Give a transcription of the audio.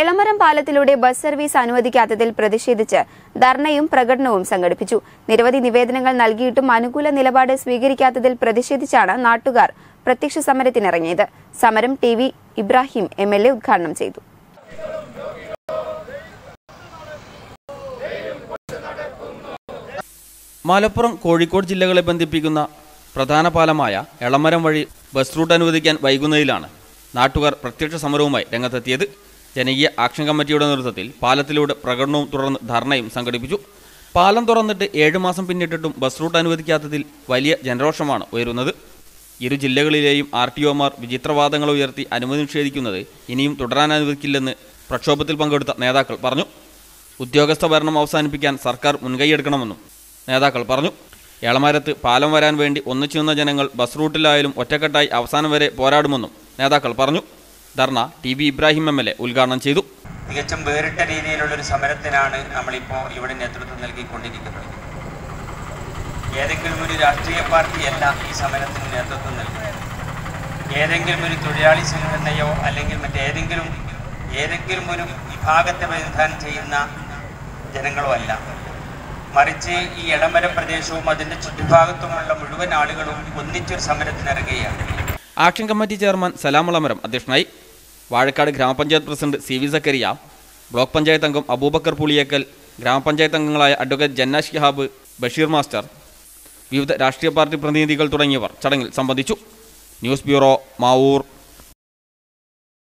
എളമരം പാലത്തിലൂടെ bus service അനുവദിക്കാത്തതിൽ പ്രതിഷേധിച്ച് ധർണയും പ്രകടനവും സംഘടിപ്പിച്ചു. നിരവധി നിവേദനങ്ങൾ നൽകിയിട്ടും അനുകൂല നിലപാട് സ്വീകരിക്കാത്തതിൽ പ്രതിഷേധിച്ചാണ് നാട്ടുകാർ പ്രത്യക്ഷ സമരത്തിനിറങ്ങിയത്. സമരം T V Ibrahim M L A ഉദ്ഘാടനം ചെയ്തു. മലപ്പുറം കോഴിക്കോട് ജില്ലകളെ ബന്ധിപ്പിക്കുന്ന പ്രധാന പാലമായ എളമരം വഴി ബസ് റൂട്ട് അനുവദിക്കാൻ വൈകുന്നതിലാണ് നാട്ടുകാർ പ്രത്യക്ഷ സമരവുമായി രംഗത്തെത്തിയത്. ജനകീയ ആക്ഷൻ കമ്മിറ്റിയുടെ നേതൃത്വത്തിൽ പാലത്തിലൂടെ പ്രകടനവും തുടർന്ന് ധർണയും സംഘടിപ്പിച്ചു. പാലം തുറന്നിട്ട് ഏഴ് മാസം പിന്നിട്ടിട്ടും ബസ് റൂട്ട് അനുവദിക്കാത്തതിൽ വലിയ ജനരോഷമാണ് ഉയരുന്നത്. ഇരു ജില്ലകളിലെയും ആർ ടി ഒമാർ വിചിത്രവാദങ്ങൾ ഉയർത്തി അനുമതി നിഷേധിക്കുന്നത് ഇനിയും തുടരാൻ അനുവദിക്കില്ലെന്ന് പ്രക്ഷോഭത്തിൽ പങ്കെടുത്ത നേതാക്കൾ പറഞ്ഞു. ഉദ്യോഗസ്ഥ ഭരണം അവസാനിപ്പിക്കാൻ സർക്കാർ മുൻകൈയെടുക്കണമെന്നും നേതാക്കൾ പറഞ്ഞു. ഏളമരത്ത് പാലം വരാൻ വേണ്ടി ഒന്നിച്ചു നിന്ന ജനങ്ങൾ ബസ് റൂട്ടിലായാലും ഒറ്റക്കെട്ടായി അവസാനം വരെ പോരാടുമെന്നും നേതാക്കൾ പറഞ്ഞു. ധർണ T V Ibrahim M L A ഉദ്ഘാടനം ചെയ്തു. തികച്ചും വേറിട്ട രീതിയിലുള്ള ഒരു സമരത്തിനാണ് നമ്മളിപ്പോൾ ഇവിടെ നേതൃത്വം നൽകിക്കൊണ്ടിരിക്കുന്നത്. ഏതെങ്കിലും ഒരു രാഷ്ട്രീയ പാർട്ടിയല്ല ഈ സമരത്തിന് നേതൃത്വം നൽകുന്നത്. ഏതെങ്കിലും ഒരു തൊഴിലാളി സംഘടനയോ അല്ലെങ്കിൽ മറ്റേതെങ്കിലും ഏതെങ്കിലും ഒരു വിഭാഗത്തെ പ്രതിനിധാനം ചെയ്യുന്ന ജനങ്ങളോ അല്ല. മറിച്ച് ഈ ഇടമര പ്രദേശവും അതിന്റെ ചുറ്റുഭാഗത്തുമുള്ള മുഴുവൻ ആളുകളും ഒന്നിച്ചൊരു സമരത്തിനിറങ്ങുകയാണ്. ആക്ഷൻ കമ്മിറ്റി ചെയർമാൻ സലാമുളമരം അധ്യക്ഷനായി വാഴക്കാട് ഗ്രാമപഞ്ചായത്ത് president C V Zakariya block panchayat അംഗം അബൂബക്കർ പുളിയേക്കൽ ഗ്രാമപഞ്ചായത്ത് അംഗങ്ങളായ അഡ്വക്കേറ്റ് ജന്ന ഷിഹാബ് ബഷീർ മാസ്റ്റർ വിവിധ രാഷ്ട്രീയ പാർട്ടി പ്രതിനിധികൾ തുടങ്ങിയവർ ചടങ്ങിൽ സംബന്ധിച്ചു. News bureau Mavoor.